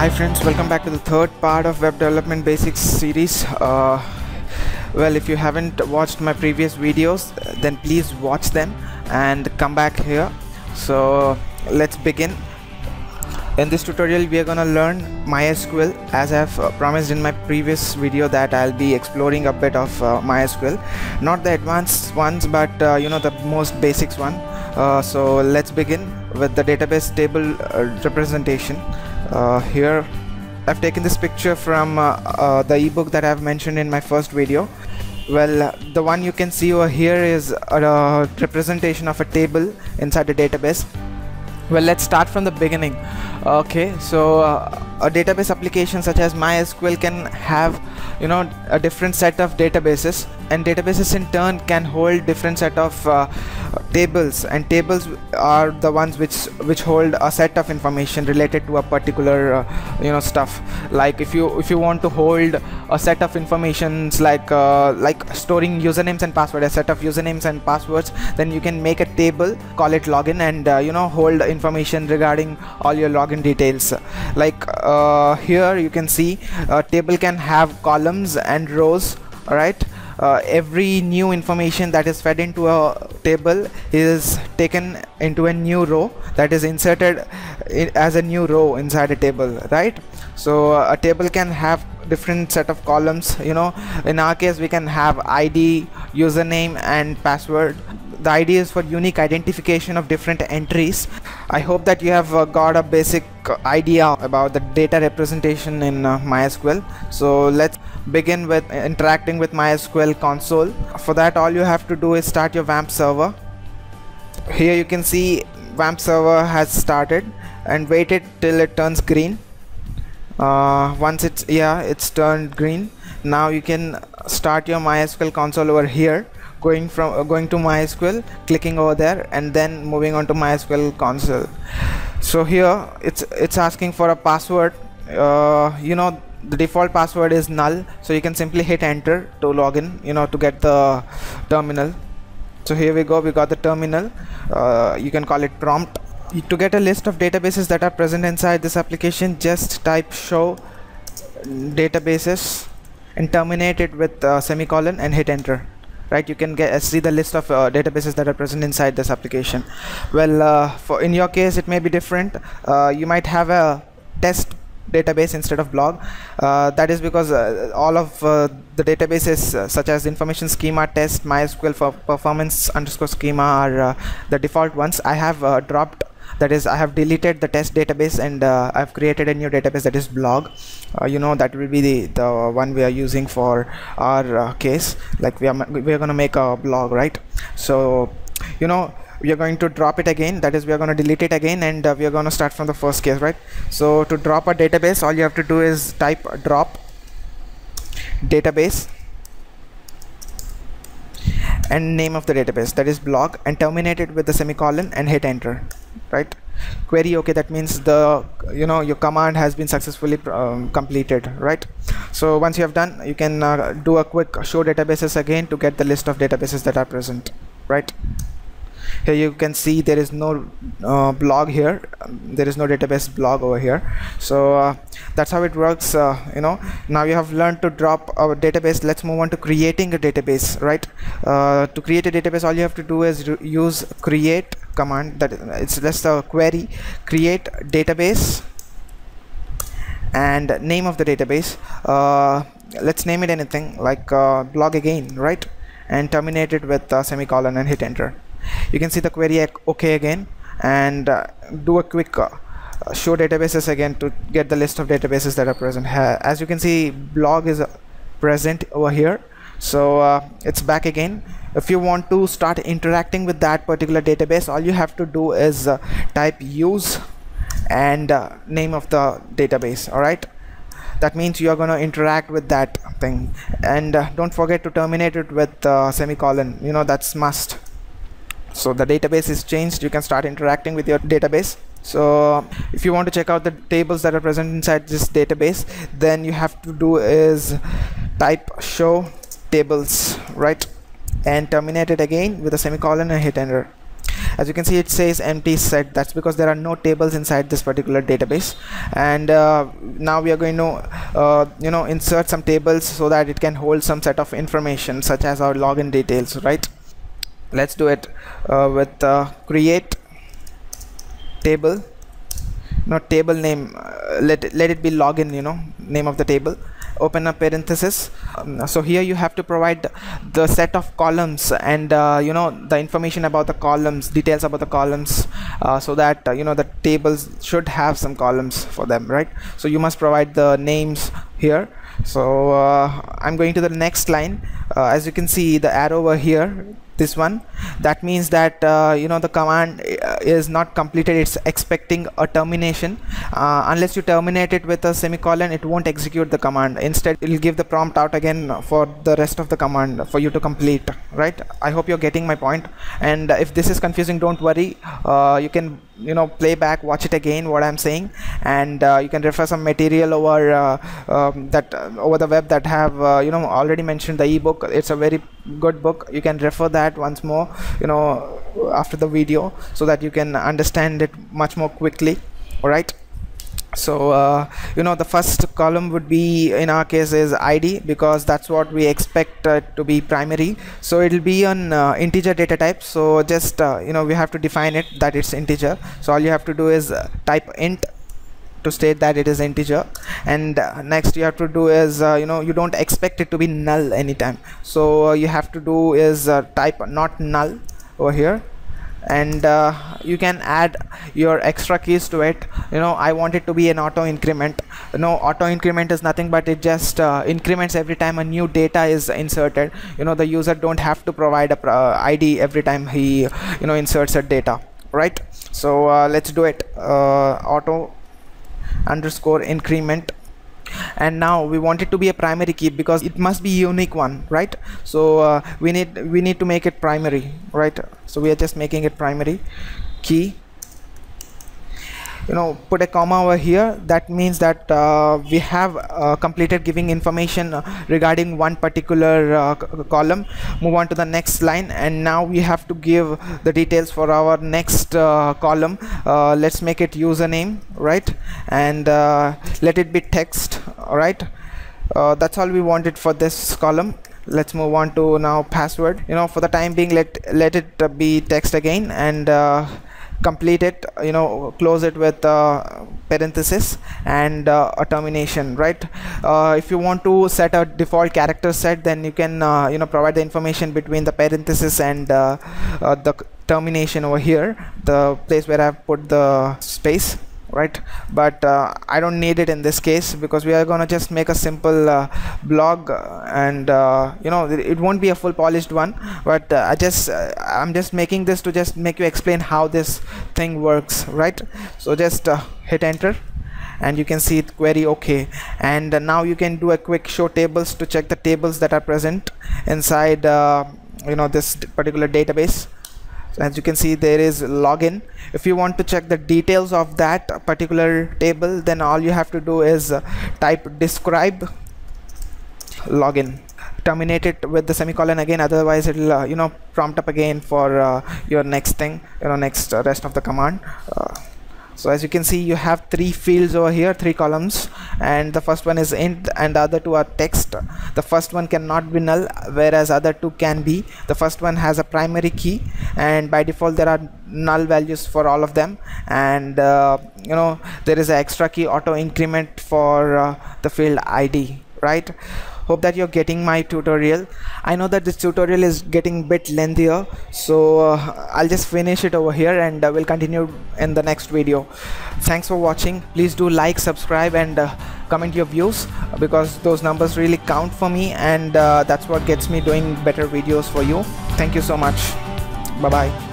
Hi friends, welcome back to the third part of Web Development Basics series. Uh, well, if you haven't watched my previous videos, then please watch them and come back here. So let's begin. In this tutorial, we are gonna learn MySQL as I have uh, promised in my previous video that I'll be exploring a bit of uh, MySQL, not the advanced ones, but uh, you know the most basics one. Uh, so let's begin with the database table uh, representation uh, here I've taken this picture from uh, uh, the ebook that I've mentioned in my first video. Well uh, the one you can see over here is a representation of a table inside a database. Well let's start from the beginning okay so uh, a database application such as MySQL can have you know a different set of databases and databases in turn can hold different set of uh, tables and tables are the ones which which hold a set of information related to a particular uh, you know stuff. Like if you if you want to hold a set of informations like uh, like storing usernames and password a set of usernames and passwords then you can make a table call it login and uh, you know hold information regarding all your login details. Like uh, here you can see a table can have columns and rows right uh, every new information that is fed into a table is taken into a new row that is inserted as a new row inside a table right? So uh, a table can have different set of columns you know? In our case we can have id username and password the id is for unique identification of different entries i hope that you have uh, got a basic idea about the data representation in uh, mysql so let's begin with interacting with MySQL console. For that all you have to do is start your WAMP server. Here you can see WAMP server has started and waited till it turns green. Uh, once it's yeah it's turned green now you can start your MySQL console over here going from uh, going to MySQL clicking over there and then moving on to MySQL console. So here it's it's asking for a password. Uh, you know the default password is null so you can simply hit enter to log in you know to get the terminal. So here we go we got the terminal. Uh, you can call it prompt. To get a list of databases that are present inside this application just type show databases and terminate it with uh, semicolon and hit enter right? You can get see the list of uh, databases that are present inside this application. Well uh, for in your case it may be different. Uh, you might have a test database instead of blog. Uh, that is because uh, all of uh, the databases such as information schema test mysql for performance underscore schema are the default ones. I have dropped that is i have deleted the test database and uh, i've created a new database that is blog. Uh, you know that will be the the one we are using for our uh, case. Like we are we are going to make a blog right? So you know we are going to drop it again. That is we are going to delete it again and uh, we are going to start from the first case right? So to drop a database all you have to do is type drop database and name of the database. That is blog and terminate it with the semicolon and hit enter right? Query okay that means the you know your command has been successfully um, completed right? So once you have done you can uh, do a quick show databases again to get the list of databases that are present right here you can see there is no uh, blog here. There is no database blog over here. So uh, that's how it works uh, you know. Now you have learned to drop our database. Let's move on to creating a database right? Uh, to create a database all you have to do is use create command. That it's just a query. Create database and name of the database. Uh, let's name it anything like uh, blog again right? And terminate it with a semicolon and hit enter you can see the query okay again and uh, do a quick uh, show databases again to get the list of databases that are present. As you can see blog is uh, present over here. So uh, it's back again. If you want to start interacting with that particular database all you have to do is uh, type use and uh, name of the database all right that means you are going to interact with that thing. And don't forget to terminate it with semicolon. You know that's must so the database is changed. You can start interacting with your database. So if you want to check out the tables that are present inside this database then you have to do is type show tables right? And terminate it again with a semicolon and hit enter. As you can see it says empty set. That's because there are no tables inside this particular database. And uh, now we are going to uh, you know insert some tables so that it can hold some set of information such as our login details right let's do it uh, with uh, create table. Not table name uh, let let it be login you know name of the table. Open a parenthesis. Um, so here you have to provide the set of columns and uh, you know the information about the columns details about the columns uh, so that uh, you know the tables should have some columns for them right? So you must provide the names here. So uh, I'm going to the next line. Uh, as you can see the arrow over here this one. That means that uh, you know the command is not completed it's expecting a termination. Uh, unless you terminate it with a semicolon it won't execute the command. Instead it will give the prompt out again for the rest of the command for you to complete right? I hope you're getting my point. And if this is confusing don't worry. Uh, you can you know play back watch it again what I'm saying. And uh, you can refer some material over uh, um, that over the web that have you know already mentioned the ebook. It's a very good book. You can refer that once more. You know after the video so that you can understand it much more quickly all right so uh, you know the first column would be in our case is id because that's what we expect uh, to be primary. So it'll be an uh, integer data type. So just uh, you know we have to define it that it's integer. So all you have to do is uh, type int to state that it is integer. And uh, next you have to do is you know you don't expect it to be null anytime. So you have to do is type not null over here. And uh, you can add your extra keys to it. You know I want it to be an auto increment. You know auto increment is nothing but it just uh, increments every time a new data is inserted. You know the user don't have to provide a ID every time he you know inserts a data right? So let's do it. Auto underscore increment and now we want it to be a primary key because it must be unique one right? So uh, we need we need to make it primary right? So we are just making it primary key you know put a comma over here. That means that uh, we have uh, completed giving information uh, regarding one particular uh, column. Move on to the next line. And now we have to give the details for our next uh, column. Uh, let's make it username right? And let it be text all right that's all we wanted for this column. Let's move on to now password. You know for the time being let let it be text again. And complete it you know close it with uh, parenthesis and uh, a termination right? Uh, if you want to set a default character set then you can uh, you know provide the information between the parenthesis and uh, uh, the termination over here the place where I've put the space right? But uh, I don't need it in this case because we are gonna just make a simple uh, blog and uh, you know it, won't be a full polished one but uh, I just uh, I'm just making this to just make you explain how this thing works right? So just uh, hit enter and you can see it query okay. And now you can do a quick show tables to check the tables that are present inside you know this particular database as you can see there is login. If you want to check the details of that particular table then all you have to do is uh, type describe login. Terminate it with the semicolon again otherwise it'll uh, you know prompt up again for uh, your next thing you know next uh, rest of the command. Uh, so as you can see you have three fields over here three columns. And the first one is int and the other two are text. The first one cannot be null whereas other two can be. The first one has a primary key and by default there are null values for all of them. And uh, you know there is an extra key auto increment for uh, the field id right hope that you're getting my tutorial. I know that this tutorial is getting bit lengthier so uh, I'll just finish it over here and uh, we'll continue in the next video. Thanks for watching. Please do like subscribe and uh, comment your views because those numbers really count for me and uh, that's what gets me doing better videos for you. Thank you so much. Bye bye